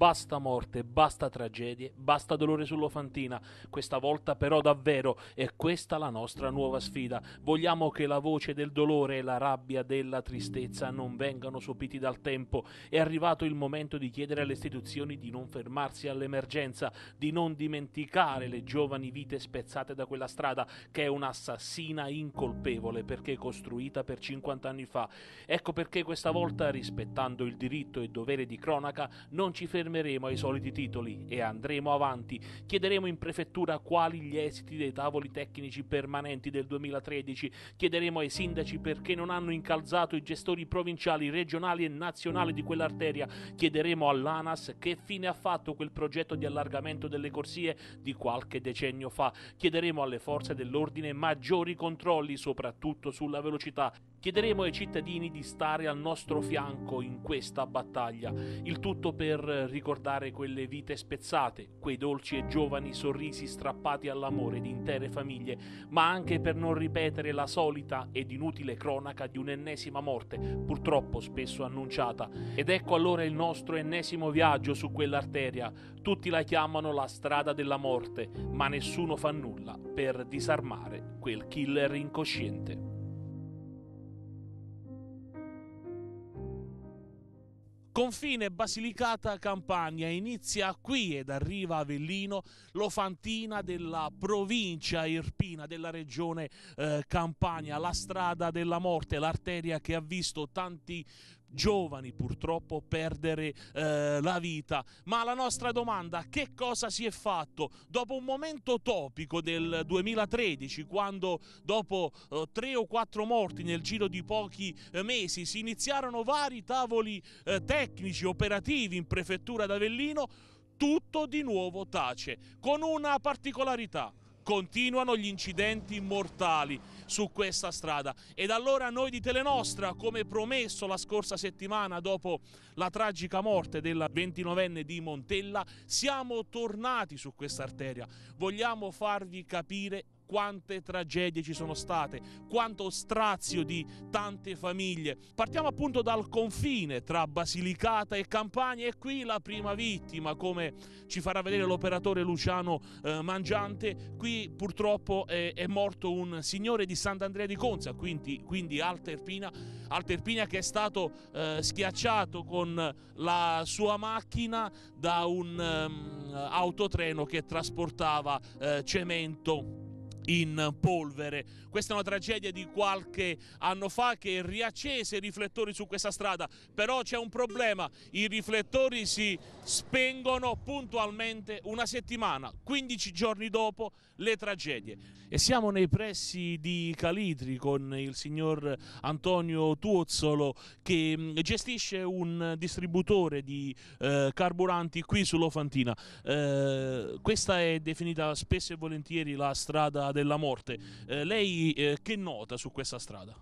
Basta morte, basta tragedie, basta dolore sull'Ofantina. Questa volta però davvero è questa la nostra nuova sfida. Vogliamo che la voce del dolore e la rabbia della tristezza non vengano sopiti dal tempo. È arrivato il momento di chiedere alle istituzioni di non fermarsi all'emergenza, di non dimenticare le giovani vite spezzate da quella strada che è un'assassina incolpevole perché costruita per 50 anni fa. Ecco perché questa volta, rispettando il diritto e dovere di cronaca, non ci fermeremo fermeremo ai soliti titoli e andremo avanti. Chiederemo in prefettura quali gli esiti dei tavoli tecnici permanenti del 2013. Chiederemo ai sindaci perché non hanno incalzato i gestori provinciali, regionali e nazionali di quell'arteria. Chiederemo all'ANAS che fine ha fatto quel progetto di allargamento delle corsie di qualche decennio fa. Chiederemo alle forze dell'ordine maggiori controlli, soprattutto sulla velocità. Chiederemo ai cittadini di stare al nostro fianco in questa battaglia. Il tutto per ricordare quelle vite spezzate, quei dolci e giovani sorrisi strappati all'amore di intere famiglie, ma anche per non ripetere la solita ed inutile cronaca di un'ennesima morte, purtroppo spesso annunciata. Ed ecco allora il nostro ennesimo viaggio su quell'arteria. Tutti la chiamano la strada della morte, ma nessuno fa nulla per disarmare quel killer incosciente. Confine Basilicata Campania. Inizia qui ed arriva a Avellino l'Ofantina della provincia irpina della regione eh, Campania, la strada della morte, l'arteria che ha visto tanti giovani purtroppo perdere eh, la vita. Ma la nostra domanda, che cosa si è fatto dopo un momento topico del 2013, quando dopo eh, tre o quattro morti nel giro di pochi eh, mesi si iniziarono vari tavoli eh, tecnici operativi in prefettura d'Avellino, tutto di nuovo tace, con una particolarità continuano gli incidenti mortali su questa strada. Ed allora noi di Telenostra come promesso la scorsa settimana dopo la tragica morte della 29enne di Montella siamo tornati su questa arteria. Vogliamo farvi capire quante tragedie ci sono state, quanto strazio di tante famiglie. Partiamo appunto dal confine tra Basilicata e Campania e qui la prima vittima, come ci farà vedere l'operatore Luciano eh, Mangiante, qui purtroppo è, è, morto un signore di Sant'Andrea di Conza, quindi, quindi Alta Erpina, Alta Erpina che è stato eh, schiacciato con la sua macchina da un um, autotreno che trasportava eh, cemento in polvere. Questa è una tragedia di qualche anno fa che riaccese i riflettori su questa strada, però c'è un problema, i riflettori si spengono puntualmente una settimana, 15 giorni dopo le tragedie. E siamo nei pressi di Calitri con il signor Antonio Tuozzolo che mm, gestisce un distributore di eh, carburanti qui sull'Ofantina. Eh, questa è definita spesso e volentieri la strada della morte. Eh, lei eh, che nota su questa strada?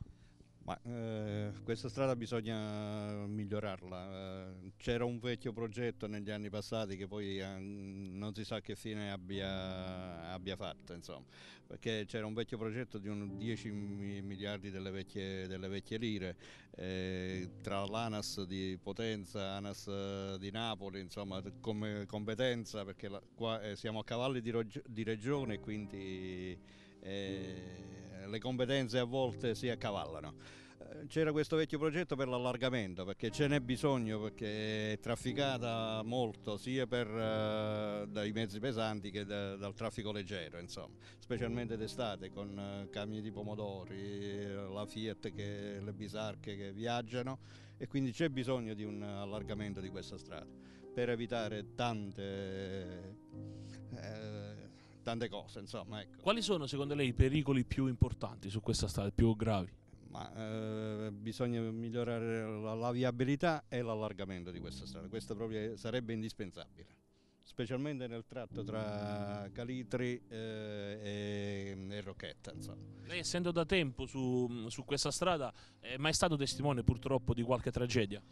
Ma, eh, questa strada bisogna migliorarla. Eh, c'era un vecchio progetto negli anni passati che poi eh, non si sa che fine abbia, abbia fatto, insomma, perché c'era un vecchio progetto di 10 miliardi delle vecchie, delle vecchie lire eh, tra l'ANAS di Potenza, ANAS eh, di Napoli, insomma, come competenza, perché la, qua eh, siamo a cavalli di, di regione, quindi le competenze a volte si accavallano. Eh, c'era questo vecchio progetto per l'allargamento perché ce n'è bisogno perché è trafficata molto sia per, uh, dai mezzi pesanti che da, dal traffico leggero, insomma, specialmente d'estate con uh, camioni di pomodori, la Fiat, che, le bisarche che viaggiano e quindi c'è bisogno di un allargamento di questa strada per evitare tante... Eh, tante cose. Insomma, ecco. Quali sono secondo lei i pericoli più importanti su questa strada, più gravi? Ma, eh, bisogna migliorare la, la, viabilità e l'allargamento di questa strada, questo proprio sarebbe indispensabile, specialmente nel tratto tra Calitri eh, e, e, Rocchetta. Insomma. Lei essendo da tempo su, su questa strada è mai stato testimone purtroppo di qualche tragedia?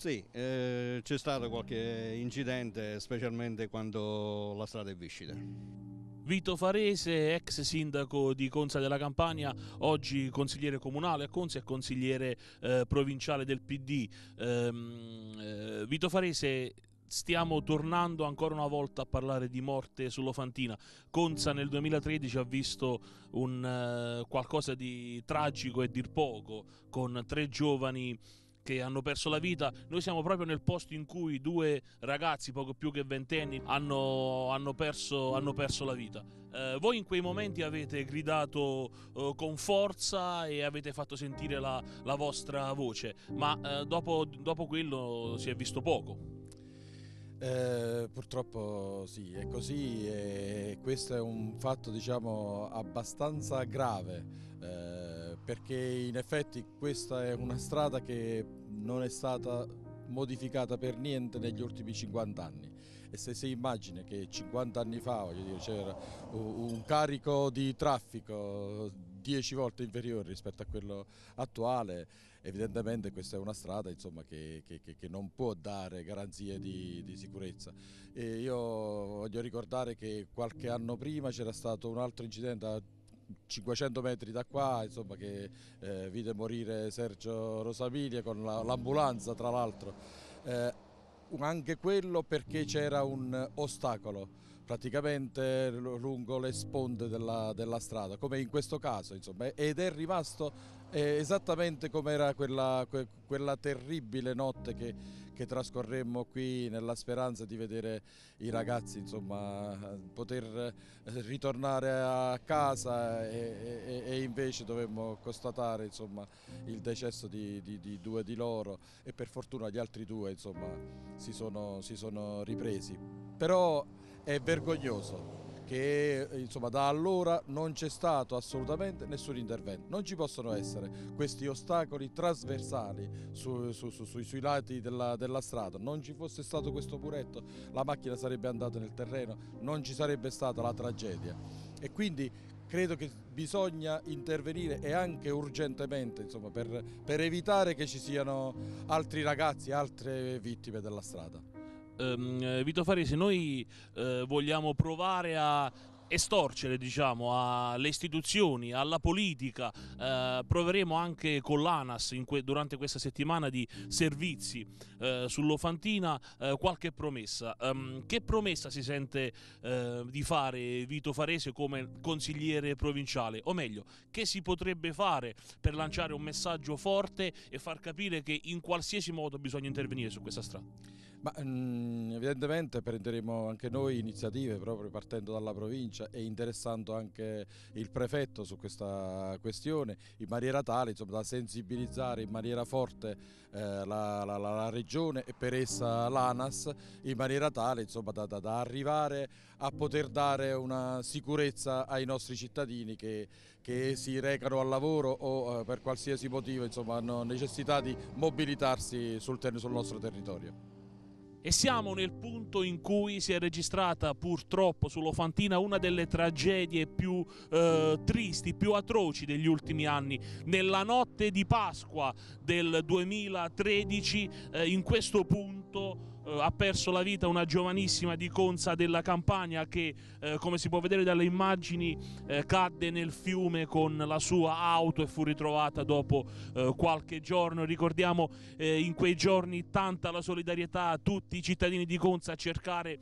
Sì, eh, c'è stato qualche incidente, specialmente quando la strada è viscida. Vito Farese, ex sindaco di Conza della Campania, oggi consigliere comunale a Conza e consigliere eh, provinciale del PD. Ehm, eh, Vito Farese, stiamo tornando ancora una volta a parlare di morte sull'Ofantina. Conza nel 2013 ha visto un, uh, qualcosa di tragico e dir poco, con tre giovani che hanno perso la vita. Noi siamo proprio nel posto in cui due ragazzi, poco più che ventenni, hanno, hanno, perso, hanno perso, la vita. Eh, voi in quei momenti avete gridato eh, con forza e avete fatto sentire la, la vostra voce, ma eh, dopo, dopo quello si è visto poco. Eh, purtroppo sì, è così e questo è un fatto diciamo abbastanza grave eh, perché in effetti questa è una strada che non è stata modificata per niente negli ultimi 50 anni. E se si immagina che 50 anni fa c'era un carico di traffico 10 volte inferiore rispetto a quello attuale evidentemente questa è una strada insomma, che, che, che, non può dare garanzie di, di sicurezza. E io voglio ricordare che qualche anno prima c'era stato un altro incidente a 500 metri da qua insomma, che eh, vide morire Sergio Rosamilia con l'ambulanza tra l'altro. Eh, anche quello perché c'era un ostacolo praticamente lungo le sponde della, della strada, come in questo caso, insomma, ed è rimasto eh, esattamente come era quella, que, quella, terribile notte che, che, trascorremmo qui nella speranza di vedere i ragazzi insomma, poter eh, ritornare a casa e, e, e invece dovemmo constatare insomma, il decesso di, di, di, due di loro e per fortuna gli altri due insomma, si, sono, si sono ripresi. Però è vergognoso che insomma, da allora non c'è stato assolutamente nessun intervento. Non ci possono essere questi ostacoli trasversali su, su, su, sui, lati della, della, strada. Non ci fosse stato questo muretto, la macchina sarebbe andata nel terreno, non ci sarebbe stata la tragedia. E quindi credo che bisogna intervenire e anche urgentemente insomma, per, per evitare che ci siano altri ragazzi, altre vittime della strada ehm, Vito Farese, noi eh, vogliamo provare a estorcere diciamo, alle istituzioni, alla politica, eh, proveremo anche con l'ANAS que durante questa settimana di servizi eh, sull'Ofantina eh, qualche promessa. Um, che promessa si sente eh, di fare Vito Farese come consigliere provinciale? O meglio, che si potrebbe fare per lanciare un messaggio forte e far capire che in qualsiasi modo bisogna intervenire su questa strada? Ma, mh, mm, evidentemente prenderemo anche noi iniziative proprio partendo dalla provincia e interessando anche il prefetto su questa questione in maniera tale insomma, da sensibilizzare in maniera forte eh, la, la, la, regione e per essa l'ANAS in maniera tale insomma, da, da, da, arrivare a poter dare una sicurezza ai nostri cittadini che, che si recano al lavoro o eh, per qualsiasi motivo insomma, hanno necessità di mobilitarsi sul, sul nostro territorio. E siamo nel punto in cui si è registrata purtroppo sull'Ofantina una delle tragedie più eh, tristi, più atroci degli ultimi anni. Nella notte di Pasqua del 2013, eh, in questo punto ha perso la vita una giovanissima di Conza della Campania che, eh, come si può vedere dalle immagini, eh, cadde nel fiume con la sua auto e fu ritrovata dopo eh, qualche giorno. Ricordiamo eh, in quei giorni tanta la solidarietà a tutti i cittadini di Conza a cercare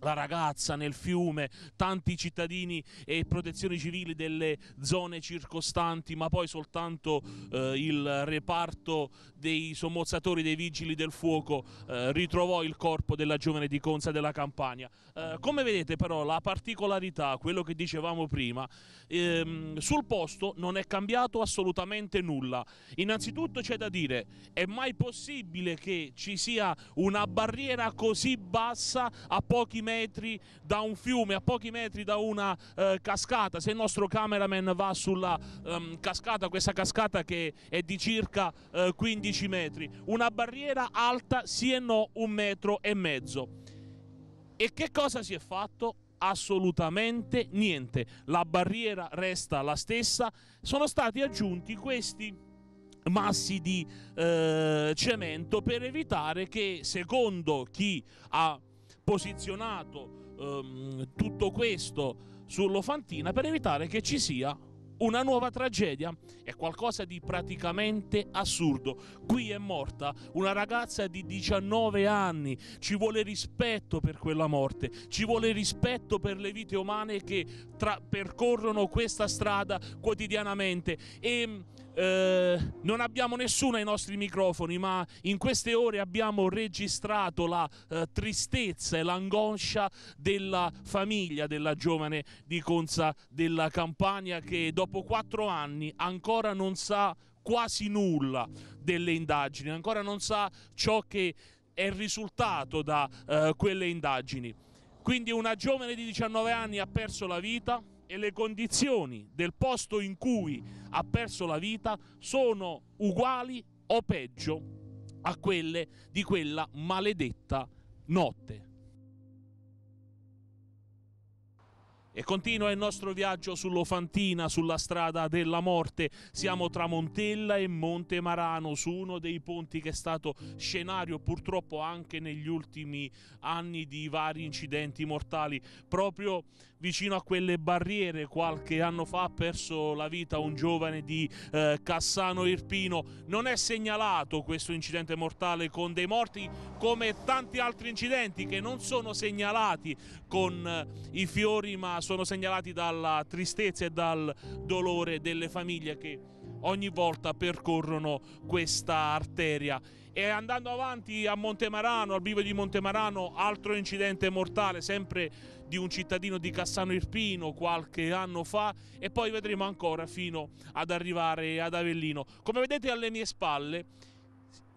la ragazza nel fiume, tanti cittadini e protezioni civili delle zone circostanti, ma poi soltanto eh, il reparto dei sommozzatori dei vigili del fuoco eh, ritrovò il corpo della giovane di Conza della Campania. Eh, come vedete però la particolarità, quello che dicevamo prima, ehm, sul posto non è cambiato assolutamente nulla. Innanzitutto c'è da dire, è mai possibile che ci sia una barriera così bassa a pochi metri da un fiume, a pochi metri da una eh, cascata? Se il nostro cameraman va sulla ehm, cascata, questa cascata che è di circa eh, 15 metri, una barriera alta sì e no un metro e mezzo. E che cosa si è fatto? assolutamente niente. La barriera resta la stessa. Sono stati aggiunti questi massi di eh, cemento per evitare che, secondo chi ha posizionato ehm, tutto questo sull'Ofantina, per evitare che ci sia una nuova tragedia è qualcosa di praticamente assurdo. Qui è morta una ragazza di 19 anni. Ci vuole rispetto per quella morte, ci vuole rispetto per le vite umane che percorrono questa strada quotidianamente. E eh, non abbiamo nessuno ai nostri microfoni, ma in queste ore abbiamo registrato la eh, tristezza e l'angoscia della famiglia della giovane di Conza della Campania che dopo quattro anni ancora non sa quasi nulla delle indagini, ancora non sa ciò che è risultato da eh, quelle indagini. Quindi una giovane di 19 anni ha perso la vita, e le condizioni del posto in cui ha perso la vita sono uguali o peggio a quelle di quella maledetta notte. E continua il nostro viaggio sull'Ofantina, sulla strada della morte. Siamo tra Montella e Monte Marano, su uno dei ponti che è stato scenario purtroppo anche negli ultimi anni di vari incidenti mortali. Proprio vicino a quelle barriere qualche anno fa ha perso la vita un giovane di eh, Cassano Irpino. Non è segnalato questo incidente mortale con dei morti come tanti altri incidenti che non sono segnalati con eh, i fiori ma sono segnalati dalla tristezza e dal dolore delle famiglie che ogni volta percorrono questa arteria e andando avanti a Montemarano, al vivo di Montemarano, altro incidente mortale, sempre di un cittadino di Cassano Irpino qualche anno fa e poi vedremo ancora fino ad arrivare ad Avellino. Come vedete alle mie spalle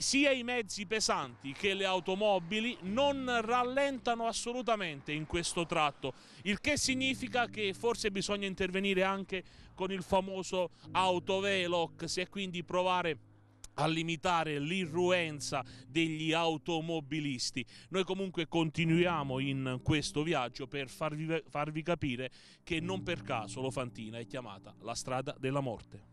sia i mezzi pesanti che le automobili non rallentano assolutamente in questo tratto, il che significa che forse bisogna intervenire anche con il famoso autovelox e quindi provare a limitare l'irruenza degli automobilisti. Noi comunque continuiamo in questo viaggio per farvi, farvi capire che non per caso l'Ofantina è chiamata la strada della morte.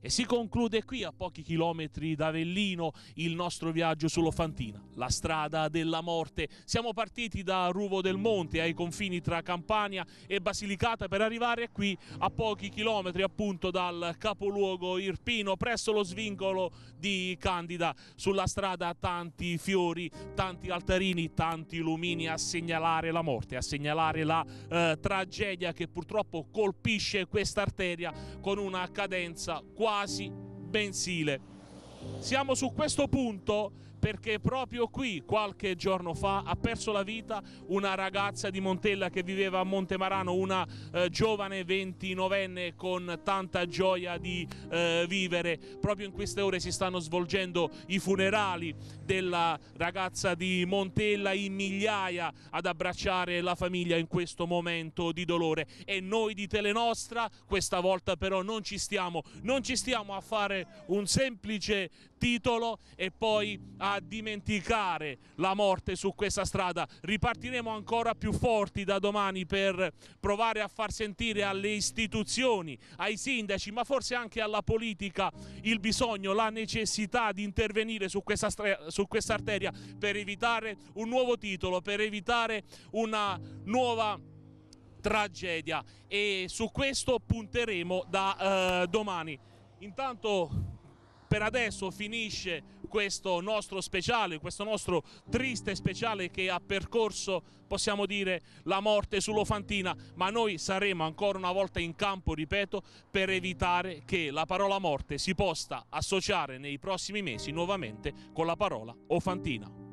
E si conclude qui a pochi chilometri da Avellino il nostro viaggio sull'Ofantina, la strada della morte. Siamo partiti da Ruvo del Monte ai confini tra Campania e Basilicata per arrivare qui a pochi chilometri appunto dal capoluogo Irpino presso lo svincolo di Candida. Sulla strada tanti fiori, tanti altarini, tanti lumini a segnalare la morte, a segnalare la eh, tragedia che purtroppo colpisce questa arteria con una cadenza quasi quasi mensile. Siamo su questo punto perché proprio qui qualche giorno fa ha perso la vita una ragazza di Montella che viveva a Montemarano, una eh, giovane 29enne con tanta gioia di eh, vivere. Proprio in queste ore si stanno svolgendo i funerali della ragazza di Montella in migliaia ad abbracciare la famiglia in questo momento di dolore e noi di Telenostra questa volta però non ci stiamo, non ci stiamo a fare un semplice titolo e poi a dimenticare la morte su questa strada. Ripartiremo ancora più forti da domani per provare a far sentire alle istituzioni, ai sindaci, ma forse anche alla politica il bisogno, la necessità di intervenire su questa, su questa arteria per evitare un nuovo titolo, per evitare una nuova tragedia e su questo punteremo da uh, domani. Intanto per adesso finisce questo nostro speciale, questo nostro triste speciale che ha percorso, possiamo dire, la morte sull'Ofantina, ma noi saremo ancora una volta in campo, ripeto, per evitare che la parola morte si possa associare nei prossimi mesi nuovamente con la parola Ofantina.